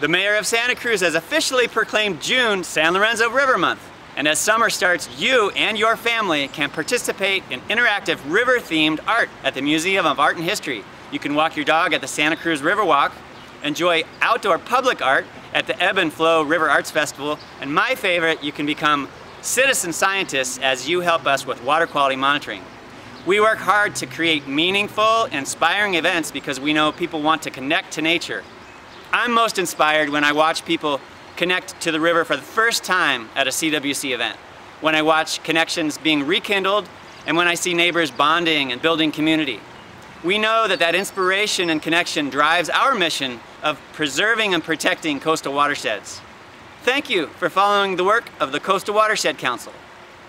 The mayor of Santa Cruz has officially proclaimed June San Lorenzo River Month. And as summer starts, you and your family can participate in interactive river-themed art at the Museum of Art and History. You can walk your dog at the Santa Cruz Riverwalk, enjoy outdoor public art at the Ebb and Flow River Arts Festival, and my favorite, you can become citizen scientists as you help us with water quality monitoring. We work hard to create meaningful, inspiring events because we know people want to connect to nature. I'm most inspired when I watch people connect to the river for the first time at a CWC event, when I watch connections being rekindled, and when I see neighbors bonding and building community. We know that that inspiration and connection drives our mission of preserving and protecting coastal watersheds. Thank you for following the work of the Coastal Watershed Council.